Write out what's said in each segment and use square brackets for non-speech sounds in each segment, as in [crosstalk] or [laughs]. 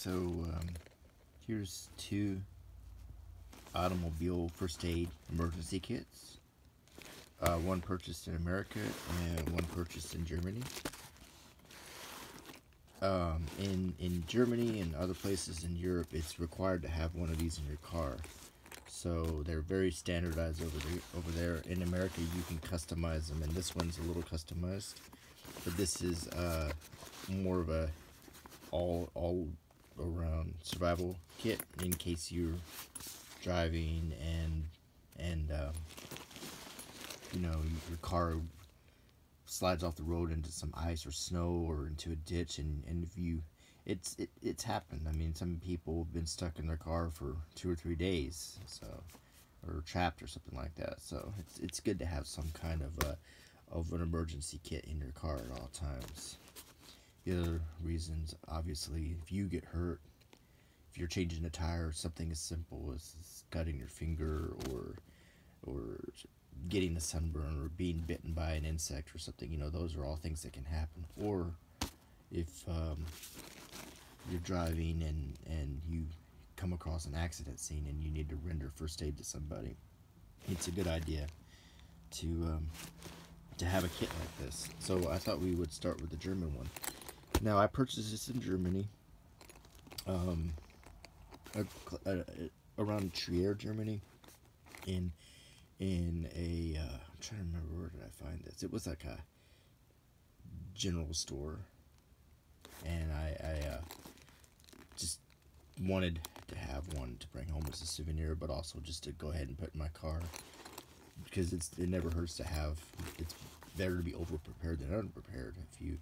so um, here's two automobile first aid emergency kits. Uh, one purchased in America and one purchased in Germany. Um, in in Germany and other places in Europe, it's required to have one of these in your car. So they're very standardized over there. Over there in America, you can customize them, and this one's a little customized. But this is uh, more of a all all around survival kit in case you're driving and and um, you know your car slides off the road into some ice or snow or into a ditch and, and if you it's it, it's happened. I mean some people have been stuck in their car for two or three days so or trapped or something like that. So it's, it's good to have some kind of a of an emergency kit in your car at all times the other reasons obviously. If you get hurt if you're changing a tire something as simple as cutting your finger or or getting a sunburn or being bitten by an insect or something you know those are all things that can happen. Or if um, you're driving and and you come across an accident scene and you need to render first aid to somebody it's a good idea to um, to have a kit like this. So I thought we would start with the German one now I purchased this in Germany um, around Trier Germany in in a uh, I'm trying to remember where did I find this. It was like a general store, and I, I uh, just wanted to have one to bring home as a souvenir, but also just to go ahead and put in my car because it's it never hurts to have. It's better to be over prepared than unprepared if you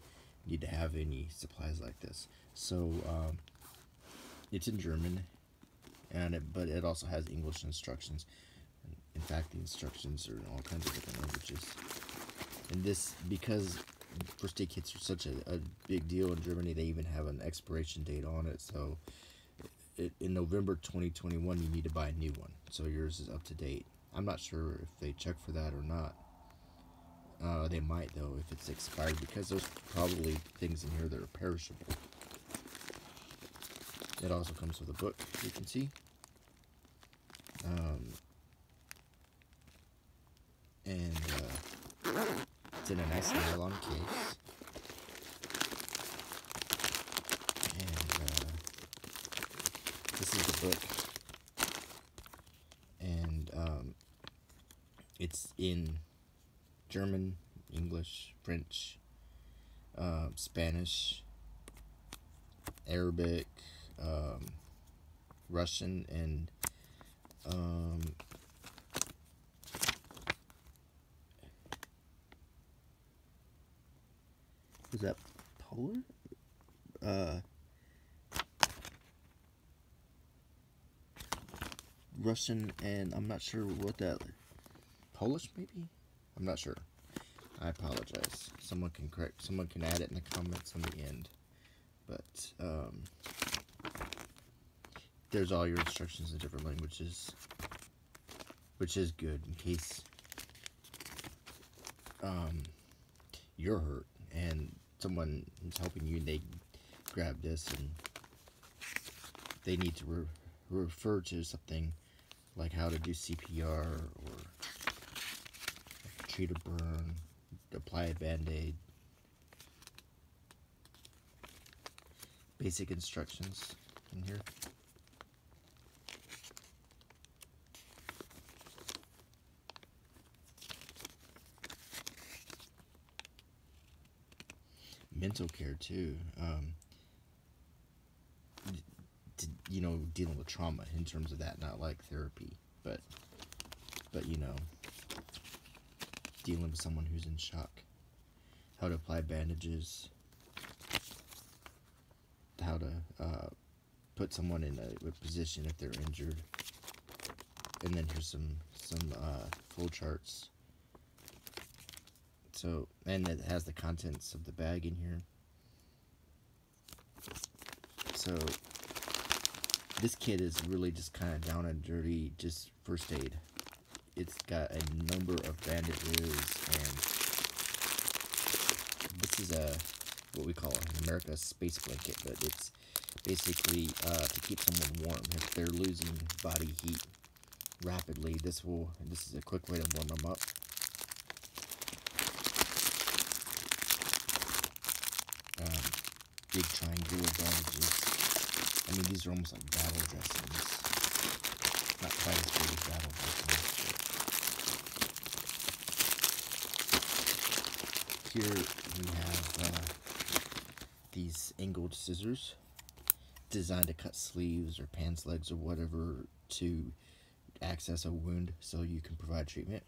need to have any supplies like this. So um, it's in German, and it, but it also has English instructions. In fact, the instructions are in all kinds of different languages. And this, because first aid kits are such a, a big deal in Germany, they even have an expiration date on it. So it, in November 2021, you need to buy a new one. So yours is up to date. I'm not sure if they check for that or not. Uh, they might though if it's expired because there's probably things in here that are perishable. It also comes with a book, you can see. Um, and uh, it's in a nice nylon case. And uh, this is the book. And um, it's in German, English, French, uh, Spanish, Arabic, um, Russian, and um, was that polar? Uh, Russian, and I'm not sure what that. Polish, maybe? I'm not sure. I apologize. Someone can correct. Someone can add it in the comments on the end. But um, there's all your instructions in different languages, which is good in case um, you're hurt and someone is helping you and they grab this and they need to re refer to something like how to do CPR or treat a burn, apply a band-aid. Basic instructions in here. mental care too. Um, you know, dealing with trauma in terms of that, not like therapy, but but you know, dealing with someone who's in shock, how to apply bandages, how to uh, put someone in a, a, position if they're injured, and then here's some some uh, flow charts so, and it has the contents of the bag in here. So, this kit is really just kind of down and dirty, just first aid. It's got a number of bandages, and this is a, what we call an America space blanket, but it's, basically uh, to keep someone warm if they're losing body heat rapidly. This will this is a quick way to warm them up. Um, big triangular bandages. I mean, these are almost like battle dressings. Not quite as big as battle dressings. Here we have uh, these angled scissors designed to cut sleeves or pants legs or whatever to access a wound so you can provide treatment.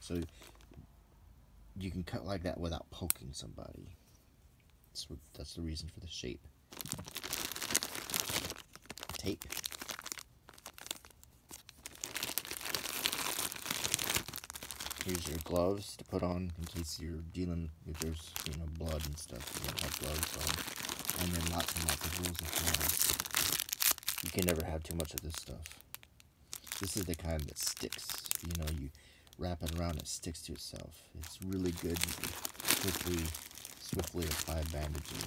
So you can cut like that without poking somebody. That's, that's the reason for the shape. Tape. Here's your gloves to put on in case you're dealing with there's you know blood and stuff. You don't have gloves on, and then lots and lots of rolls of gloves. You can never have too much of this stuff. This is the kind that sticks. You know, you wrap it around, it sticks to itself. It's really good. You can quickly, swiftly apply bandaging.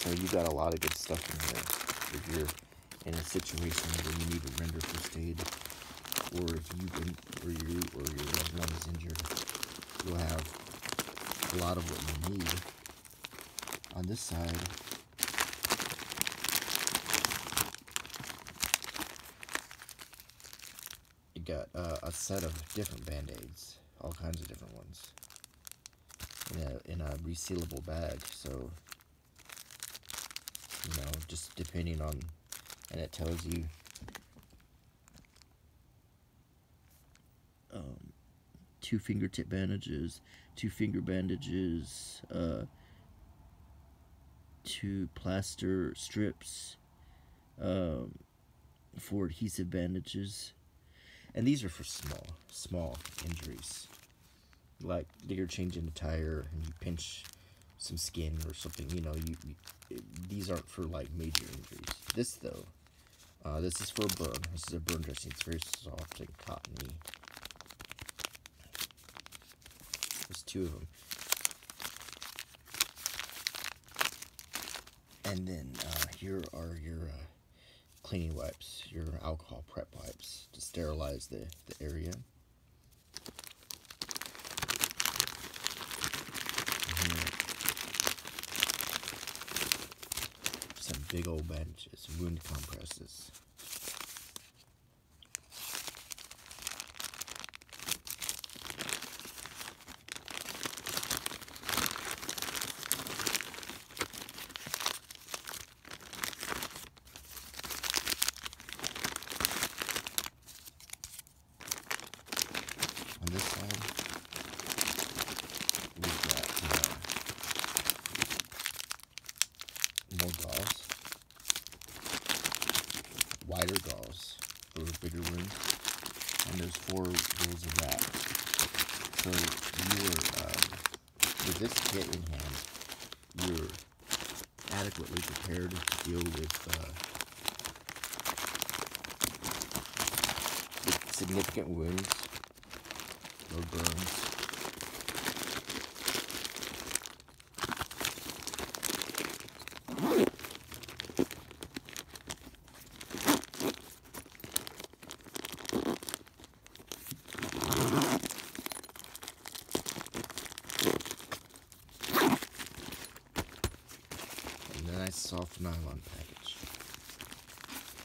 So you got a lot of good stuff in here. If you're in a situation where you need to render first aid, or if you've been, or you, or your loved one is injured, you'll have a lot of what you need. On this side, you got uh, a set of different band-aids, all kinds of different ones, in a in a resealable bag. So you know, just depending on and it tells you um, two fingertip bandages, two finger bandages, uh, two plaster strips, um, four adhesive bandages, and these are for small, small injuries, like you're changing a tire and you pinch some skin or something. You know, you, you these aren't for like major injuries. This though uh, this is for burn. This is a burn dressing. It's very soft and cottony. There's two of them. And then uh, here are your uh, cleaning wipes, your alcohol prep wipes to sterilize the, the area. Big old bandages, wound compresses. On this side, we've got uh, more gauze wider gauze for bigger wounds, and there's four rolls of that. So you're um, with this kit in hand, you're adequately prepared to deal with, uh, with significant wounds or burns. soft nylon package.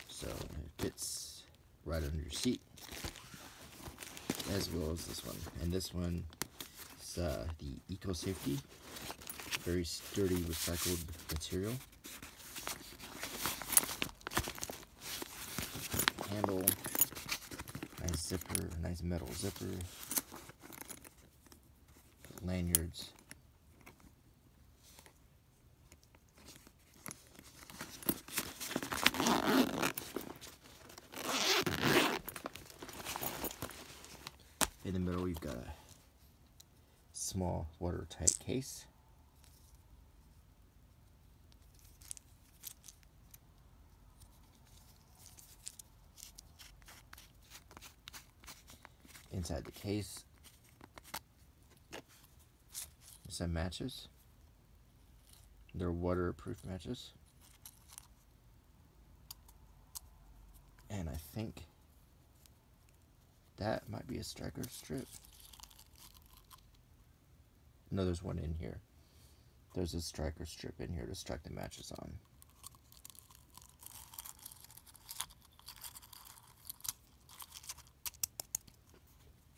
So it fits right under your seat, as well as this one. And this one is uh, the Eco Safety, very sturdy recycled material. Handle, nice zipper, nice metal zipper, lanyards. In the middle, you've got a small watertight case. Inside the case, some matches. They're waterproof matches. And I think that might be a striker strip. No, there's one in here. There's a striker strip in here to strike the matches on.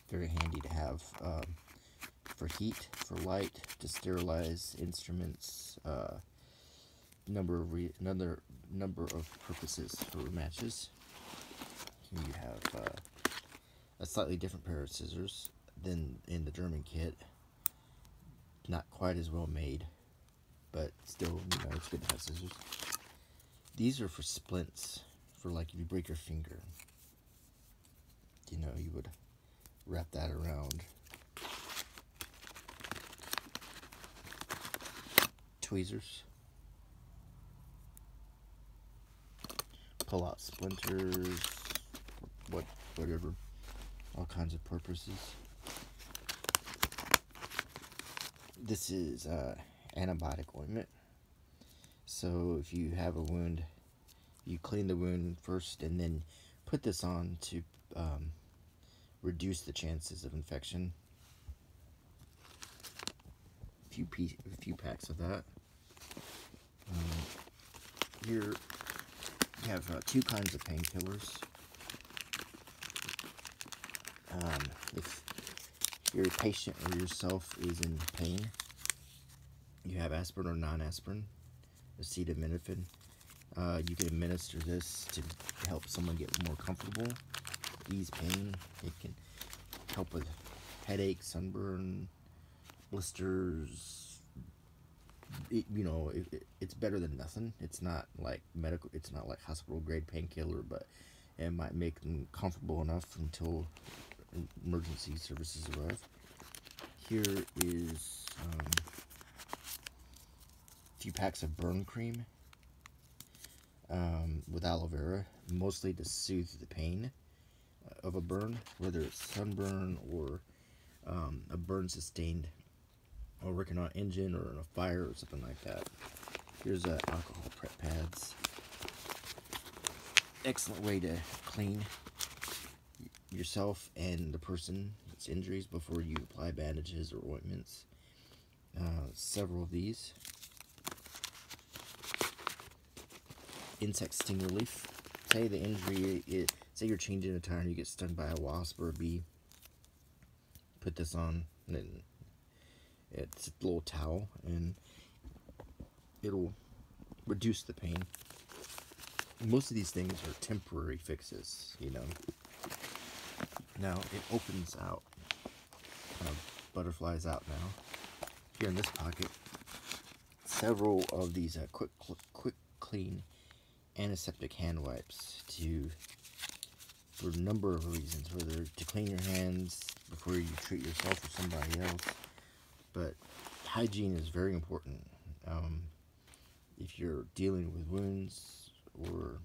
Very handy to have um, for heat, for light, to sterilize instruments, uh, number of re another number of purposes for matches. Here you have uh, a slightly different pair of scissors than in the German kit. Not quite as well made, but still, you know, it's good to have scissors. These are for splints, for like if you break your finger. You know, you would wrap that around. Tweezers. Pull out splinters, what, whatever, all kinds of purposes. This is uh, antibiotic ointment. So if you have a wound, you clean the wound first and then put this on to um, reduce the chances of infection. A few, piece, a few packs of that. Um, here you have uh, two kinds of painkillers. Um, if your patient or yourself is in pain, you have aspirin or non-aspirin, acetaminophen. Uh, you can administer this to help someone get more comfortable, ease pain. It can help with headache, sunburn, blisters. It, you know, it, it, it's better than nothing. It's not like medical. It's not like hospital grade painkiller, but it might make them comfortable enough until emergency services arrive. Here is um, a few packs of burn cream um, with aloe vera, mostly to soothe the pain of a burn, whether it's sunburn or um, a burn sustained while working on an engine or in a fire or something like that. Here's uh, alcohol prep pads. Excellent way to clean yourself and the person its injuries before you apply bandages or ointments. Uh, several of these. Insect sting relief. Say the injury, it, say you're changing a tire and you get stung by a wasp or a bee. Put this on, and it's a little towel, and it'll reduce the pain. Most of these things are temporary fixes, you know. Now it opens out, kind of butterflies out now. Here in this pocket, several of these uh, quick, quick clean antiseptic hand wipes to for a number of reasons, whether to clean your hands before you treat yourself or somebody else. But hygiene is very important. Um, if you're dealing with wounds or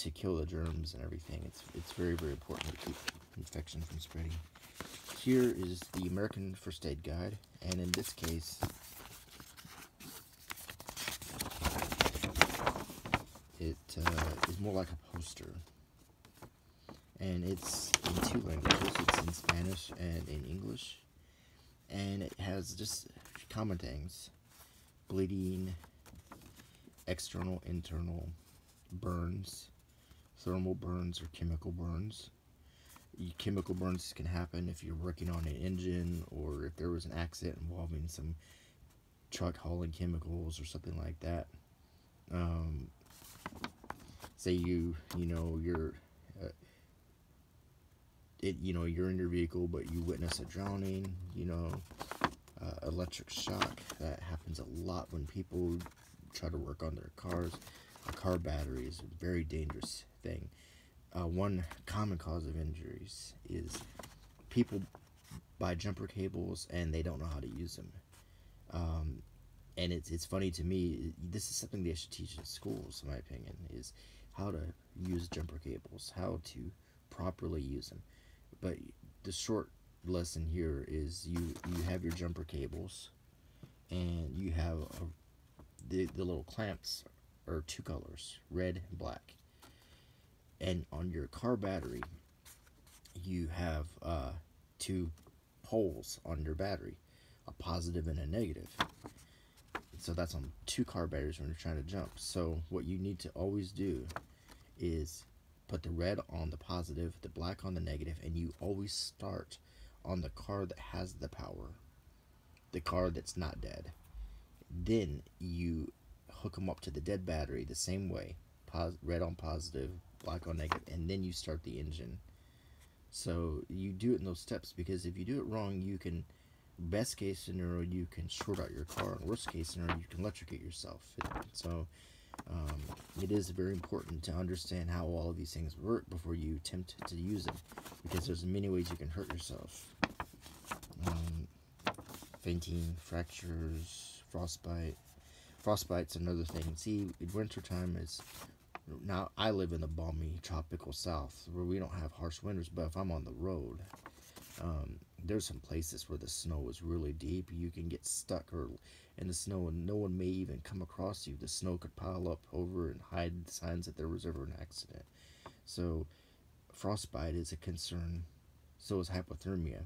to kill the germs and everything. It's it's very very important to keep infection from spreading. Here is the American First Aid Guide, and in this case, it uh, is more like a poster, and it's in two languages. It's in Spanish and in English, and it has just common things: bleeding, external, internal burns, thermal burns or chemical burns. Chemical burns can happen if you're working on an engine or if there was an accident involving some truck hauling chemicals or something like that. Um, say you, you know, you're, uh, it, you know, you're in your vehicle, but you witness a drowning, you know, uh, electric shock. That happens a lot when people try to work on their cars. Car battery is a very dangerous thing. Uh, one common cause of injuries is people buy jumper cables and they don't know how to use them. Um, and it's it's funny to me. This is something they should teach in schools, in my opinion, is how to use jumper cables, how to properly use them. But the short lesson here is you you have your jumper cables and you have a, the, the little clamps are two colors red and black. And on your car battery you have uh, two poles on your battery a positive and a negative. So that's on two car batteries when you're trying to jump. So what you need to always do is put the red on the positive the black on the negative and you always start on the car that has the power the car that's not dead. Then you hook them up to the dead battery the same way pos- red on positive black on negative and then you start the engine. So you do it in those steps because if you do it wrong you can best case scenario you can short out your car. And worst case scenario you can electrocute yourself. So um, it is very important to understand how all of these things work before you attempt to use them because there's many ways you can hurt yourself. Um, fainting fractures frostbite frostbite's another thing see wintertime is now I live in the balmy tropical south where we don't have harsh winters, but if I'm on the road, um, there's some places where the snow is really deep. You can get stuck or in the snow, and no one may even come across you. The snow could pile up over and hide signs that there was ever an accident. So, frostbite is a concern. So is hypothermia,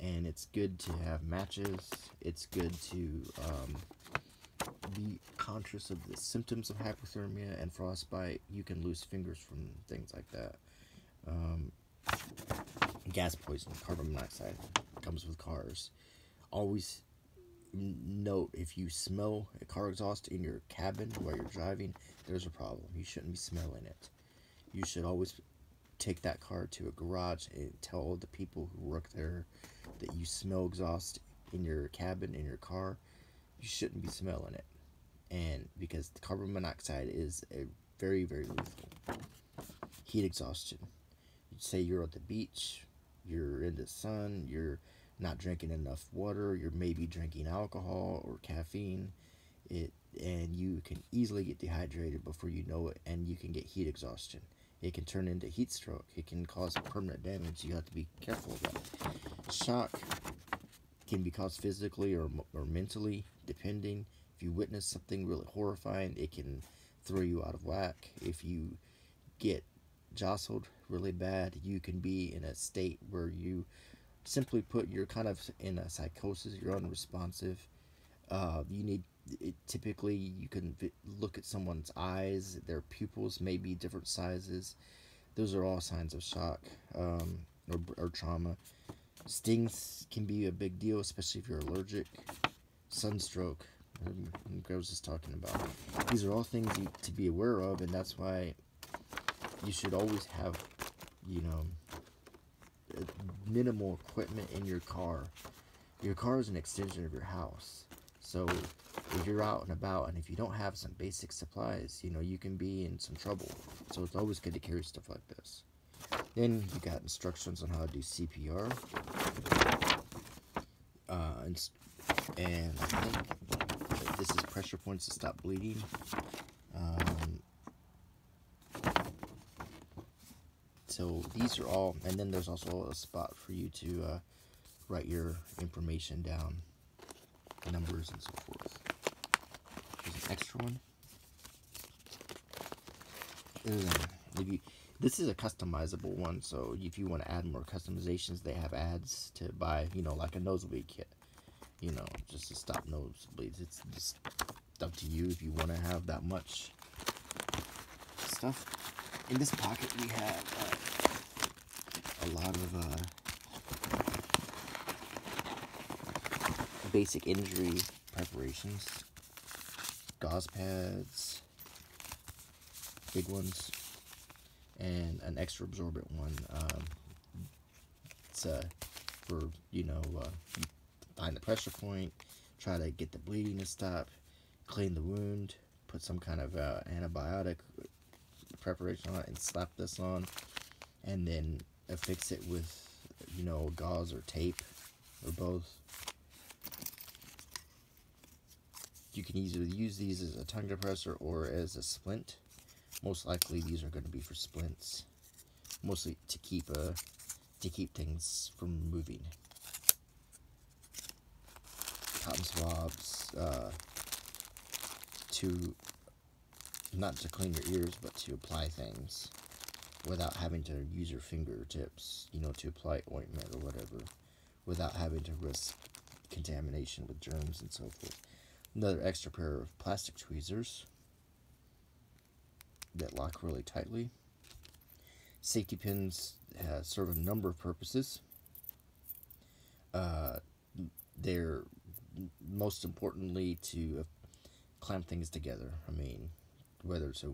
and it's good to have matches. It's good to um, be conscious of the symptoms of hypothermia and frostbite. You can lose fingers from things like that. Um, gas poisoning, carbon monoxide comes with cars. Always note if you smell a car exhaust in your cabin while you're driving, there's a problem. You shouldn't be smelling it. You should always take that car to a garage and tell all the people who work there that you smell exhaust in your cabin in your car you shouldn't be smelling it. And because carbon monoxide is a very very lethal heat exhaustion. You say you're at the beach you're in the sun you're not drinking enough water you're maybe drinking alcohol or caffeine it and you can easily get dehydrated before you know it and you can get heat exhaustion. It can turn into heat stroke. It can cause permanent damage. You have to be careful of that. Shock can be caused physically or, or mentally depending if you witness something really horrifying, it can throw you out of whack. If you get jostled really bad, you can be in a state where you simply put you're kind of in a psychosis, you're unresponsive. Uh, you need it, typically you can look at someone's eyes, their pupils may be different sizes. Those are all signs of shock um, or, or trauma. Stings can be a big deal, especially if you're allergic. Sunstroke, I was just talking about. These are all things to be aware of, and that's why you should always have, you know, minimal equipment in your car. Your car is an extension of your house. So if you're out and about and if you don't have some basic supplies, you know, you can be in some trouble. So it's always good to carry stuff like this. Then you got instructions on how to do CPR. Uh, and, and I think this is pressure points to stop bleeding. Um, so these are all, and then there's also a spot for you to uh, write your information down, numbers and so forth. Here's an extra one. if you, this is a customizable one, so if you want to add more customizations, they have ads to buy, you know, like a nosebleed kit you know, just to stop nosebleeds. It's just up to you if you want to have that much stuff. In this pocket, we have uh, a lot of uh, basic injury preparations, gauze pads, big ones, and an extra absorbent one. Um, it's uh, for you know uh, find the pressure point, try to get the bleeding to stop, clean the wound, put some kind of uh, antibiotic preparation on it, and slap this on, and then affix it with, you know, gauze or tape, or both. You can easily use these as a tongue depressor or as a splint. Most likely these are going to be for splints. Mostly to keep a to keep things from moving. Cotton swabs uh, to not to clean your ears, but to apply things without having to use your fingertips, you know, to apply ointment or whatever, without having to risk contamination with germs and so forth. Another extra pair of plastic tweezers that lock really tightly. Safety pins uh, serve a number of purposes. Uh, they're most importantly to uh, clamp things together. I mean, whether it's a,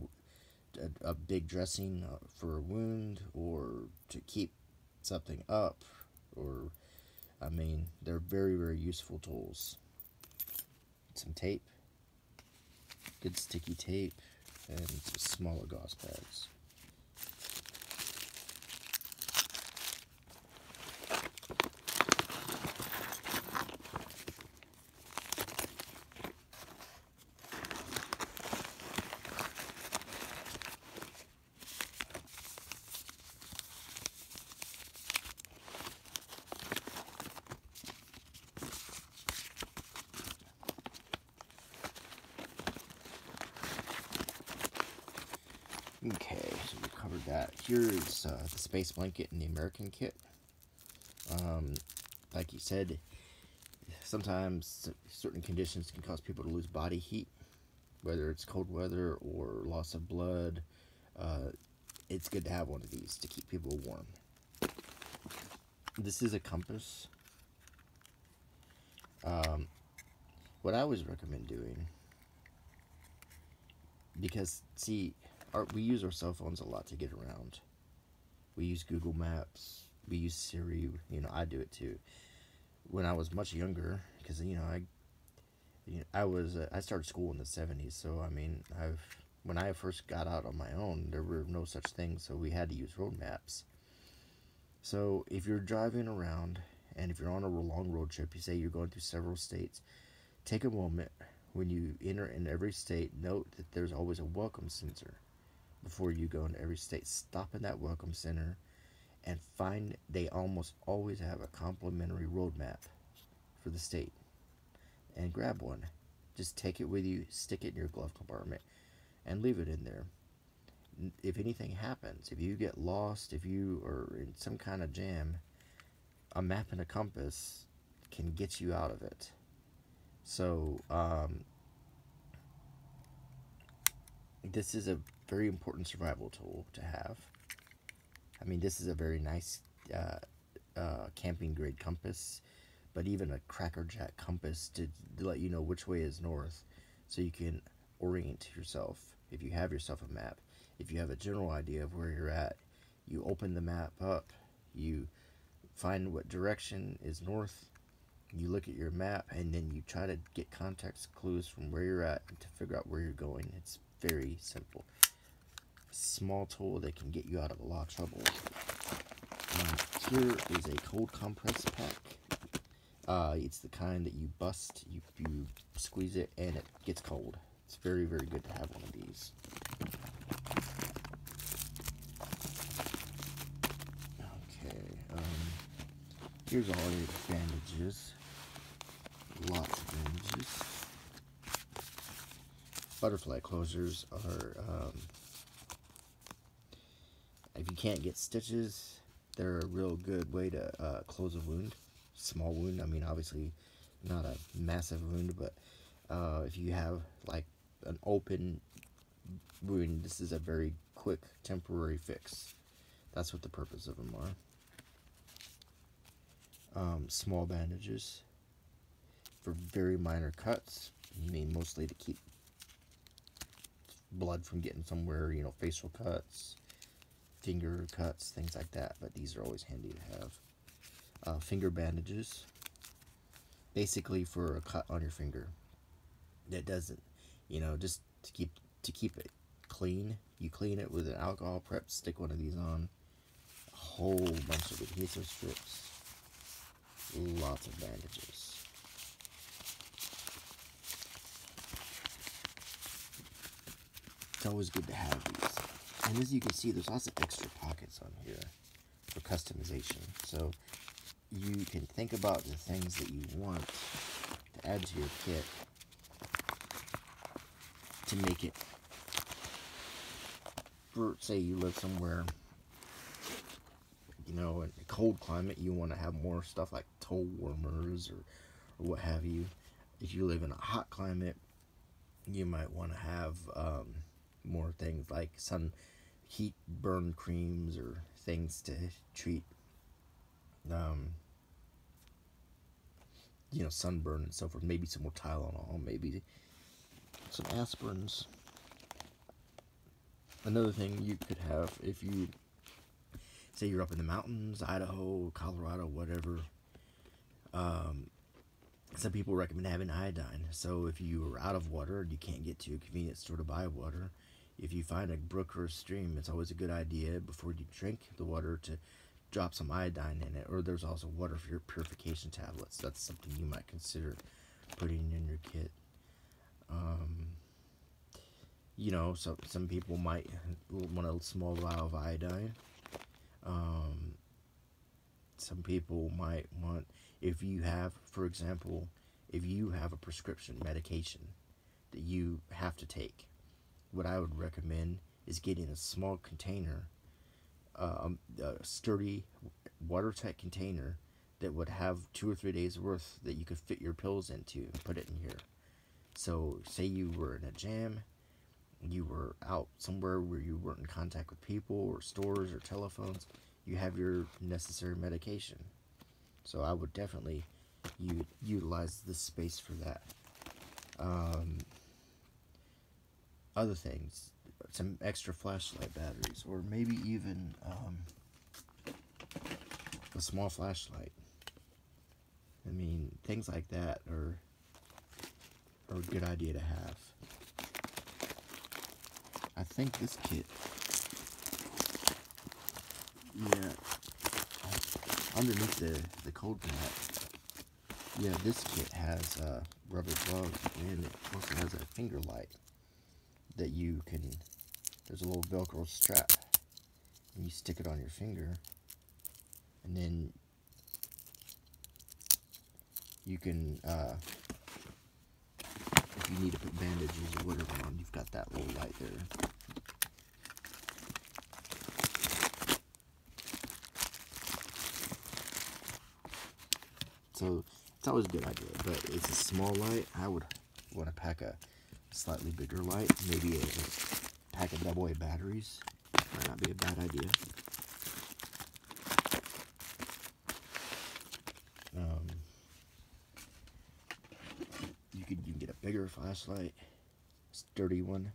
a, a big dressing uh, for a wound or to keep something up, or I mean, they're very, very useful tools. Some tape, good sticky tape, and smaller gauze pads. Okay, so we covered that. Here's uh, the space blanket in the American kit. Um, like you said, sometimes certain conditions can cause people to lose body heat, whether it's cold weather or loss of blood. Uh, it's good to have one of these to keep people warm. This is a compass. Um, what I always recommend doing, because see, our, we use our cell phones a lot to get around. We use Google Maps. We use Siri. You know, I do it too. When I was much younger, because you know, I, you know, I was uh, I started school in the '70s, so I mean, I've when I first got out on my own, there were no such things, so we had to use road maps. So if you're driving around and if you're on a long road trip, you say you're going through several states, take a moment when you enter in every state, note that there's always a welcome center before you go into every state. Stop in that welcome center and find they almost always have a complimentary road map for the state. And grab one. Just take it with you, stick it in your glove compartment, and leave it in there. If anything happens, if you get lost, if you are in some kind of jam, a map and a compass can get you out of it. So, um, this is a very important survival tool to have. I mean, this is a very nice uh, uh, camping grade compass, but even a crackerjack compass to, to let you know which way is north so you can orient yourself if you have yourself a map. If you have a general idea of where you're at, you open the map up, you find what direction is north, you look at your map, and then you try to get context clues from where you're at to figure out where you're going. It's very simple. Small tool that can get you out of a lot of trouble. Here is a cold compress pack. Uh, it's the kind that you bust, you, you squeeze it, and it gets cold. It's very, very good to have one of these. Okay, um, here's all your bandages. Lots of bandages butterfly closures are, um, can't get stitches, they're a real good way to uh, close a wound. Small wound, I mean, obviously not a massive wound, but uh, if you have like an open wound, this is a very quick temporary fix. That's what the purpose of them are. Um, small bandages for very minor cuts. I mean, mostly to keep blood from getting somewhere, you know, facial cuts, finger cuts, things like that. But these are always handy to have. Uh, finger bandages, basically for a cut on your finger that doesn't, you know, just to keep to keep it clean. You clean it with an alcohol prep. Stick one of these on. A whole bunch of adhesive strips. Lots of bandages. It's always good to have these. And as you can see, there's lots of extra pockets on here. for customization. So you can think about the things that you want to add to your kit to make it for say you live somewhere you know in a cold climate you want to have more stuff like toe warmers or, or what have you if you live in a hot climate you might want to have um, more things like sun heat burn creams or things to treat um, you know sunburn and so forth. Maybe some more tylenol maybe some aspirins. Another thing you could have if you say you're up in the mountains idaho colorado whatever um, some people recommend having iodine. So if you are out of water and you can't get to a convenience store to buy water if you find a brook or a stream, it's always a good idea before you drink the water to drop some iodine in it. Or there's also water for your purification tablets. That's something you might consider putting in your kit. Um, you know, so some people might [laughs] want a small vial of iodine. Um, some people might want, if you have, for example, if you have a prescription medication that you have to take, what I would recommend is getting a small container, um, a sturdy, watertight container that would have two or three days worth that you could fit your pills into and put it in here. So, say you were in a jam, you were out somewhere where you weren't in contact with people or stores or telephones, you have your necessary medication. So, I would definitely u- utilize this space for that. Um, other things, some extra flashlight batteries, or maybe even um, a small flashlight. I mean, things like that are are a good idea to have. I think this kit, yeah, underneath the the cold pack, yeah, this kit has uh, rubber gloves and it also has a finger light that you can, there's a little Velcro strap, and you stick it on your finger, and then you can, uh, if you need to put bandages or whatever on, you've got that little light there. So it's always a good idea, but it's a small light. I would want to pack a slightly bigger light, maybe a, pack of double A batteries. Might not be a bad idea. Um, you could you can get a bigger flashlight, sturdy one.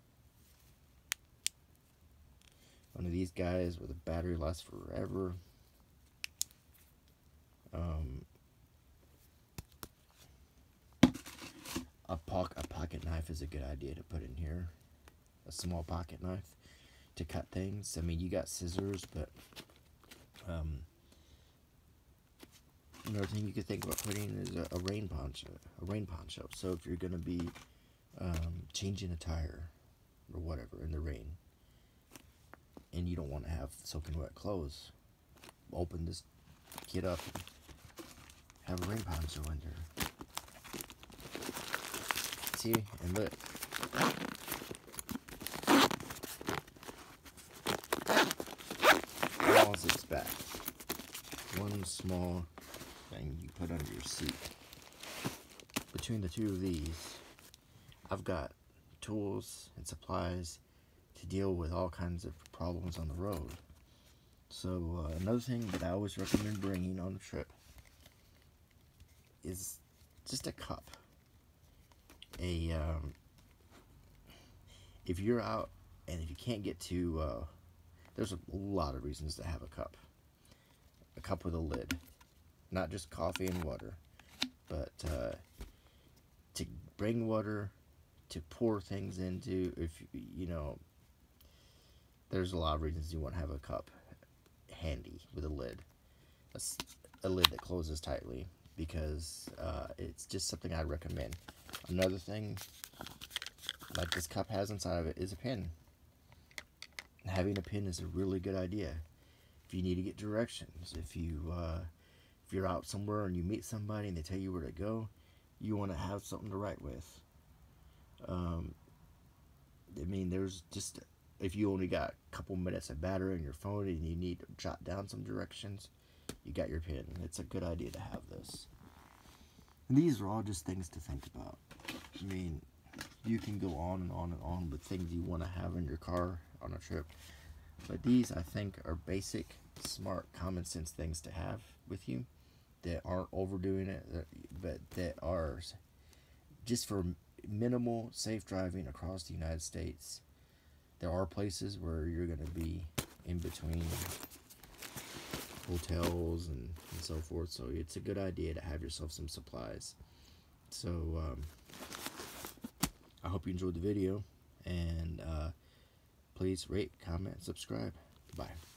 One of these guys where the battery lasts forever. Um, a, po a pocket knife is a good idea to put in here. A small pocket knife to cut things. I mean, you got scissors, but um, another thing you could think about putting is a, a rain poncho. A rain poncho. So if you're going to be um, changing a tire or whatever in the rain, and you don't want to have soaking wet clothes, open this kit up and have a rain poncho in there And look. All zips back. One small thing you put under your seat. Between the two of these, I've got tools and supplies to deal with all kinds of problems on the road. So uh, another thing that I always recommend bringing on a trip is just a cup a um, if you're out and if you can't get to uh, there's a lot of reasons to have a cup. A cup with a lid. Not just coffee and water but uh, to bring water to pour things into if you know there's a lot of reasons you want to have a cup handy with a lid. A, a lid that closes tightly because uh, it's just something I recommend Another thing, like this cup has inside of it, is a pin. Having a pin is a really good idea. If you need to get directions, if you uh, if you're out somewhere and you meet somebody and they tell you where to go, you want to have something to write with. Um, I mean, there's just if you only got a couple minutes of battery on your phone and you need to jot down some directions, you got your pen. It's a good idea to have this. And these are all just things to think about. I mean, you can go on and on and on with things you want to have in your car on a trip. But these, I think, are basic, smart, common sense things to have with you that aren't overdoing it, but that are just for minimal safe driving across the United States. There are places where you're going to be in between hotels and, and so forth, so it's a good idea to have yourself some supplies. So, um, I hope you enjoyed the video, and uh, please rate, comment, subscribe. Bye.